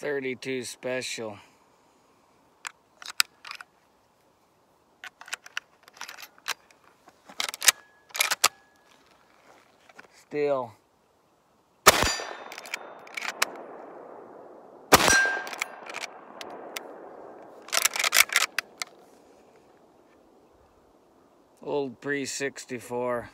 32 special. Still. Old pre 64.